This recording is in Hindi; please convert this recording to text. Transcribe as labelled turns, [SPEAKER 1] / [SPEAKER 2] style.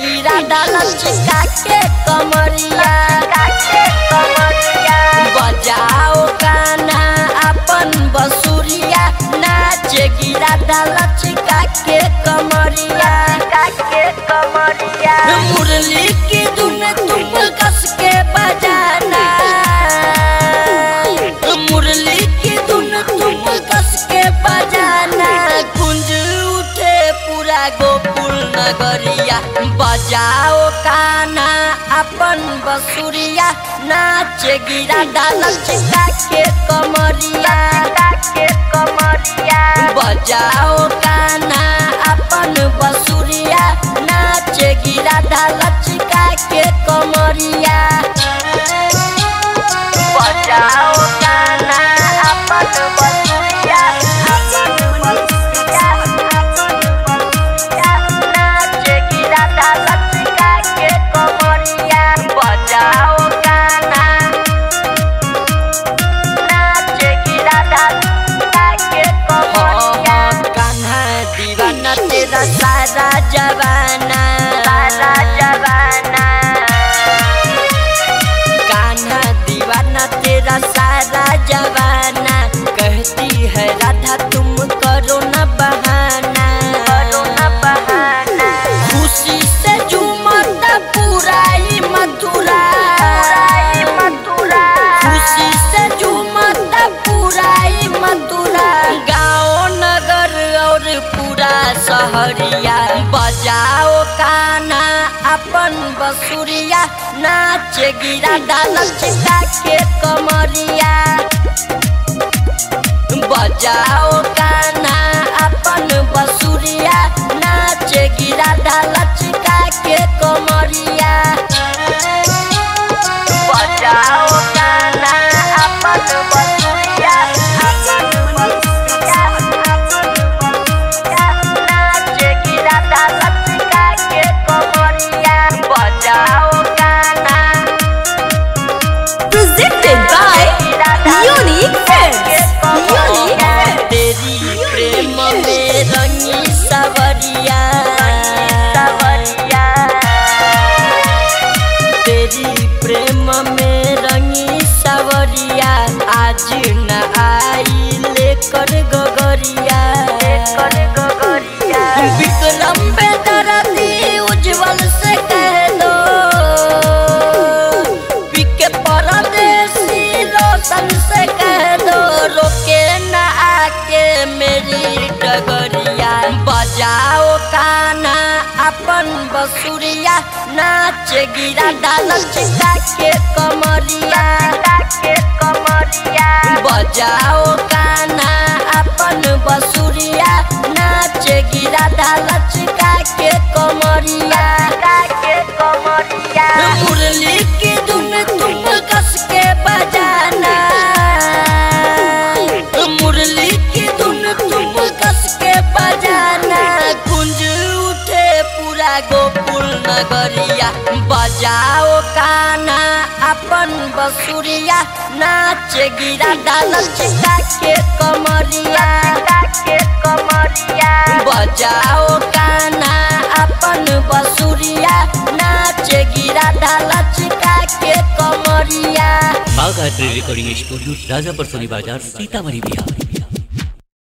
[SPEAKER 1] गिरा डालच का के कमरिया बजाओ गाना, अपन बसुरिया नाच, गिरा दलच काके कमरिया काके कमरिया। मुरली की धुन तुम बसुरिया नाच, गिरा डाला चिता के कमरिया। के कमरिया बजाओ काना अपन बसुरिया नाच, गिरा डाला चिका के कमरिया। दीवाना तेरा सारा जवाना। सारा जवाना। कान्हा दीवाना तेरा सारा जवाना। कहती है राधा तुम करो न बहाना। करो न बहाना। खुशी से झूमता पूरा ही मथुरा। खुशी से शहरिया बजाओ काना, अपन बसुरिया, नाच, गिरा डाल चिता के कमरिया। बजाओ काना, अपन बसुरिया, नाच, गिरा डाल चिता के कमरिया। लेकर गगरिया। विक्रम बेदरदी उज्जवल से कह दो। पिके परदेसी रोशन से कह दो। रोके न आके मेरी डगरिया। बजाओ काना अपन बसुरिया। नाच गिरा डाल चिका के कमरिया। बजाओ काना अपन बसुरिया नाच गिरा डाल लचका के कमरिया। नगरिया बजाओ काना, अपन बसुरिया, नाच, गिरा डाल चिका के कमरिया। बजाओ काना, अपन बसुरिया, नाच, गिरा डाल चिका के कमरिया।
[SPEAKER 2] Bagha tree recording studio, Rajapur Soni Bazaar Sitamarhi, Bihar.